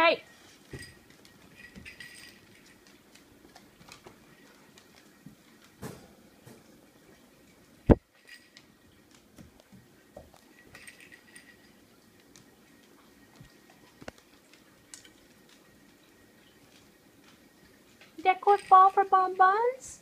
Hey! Decorative ball for bonbons?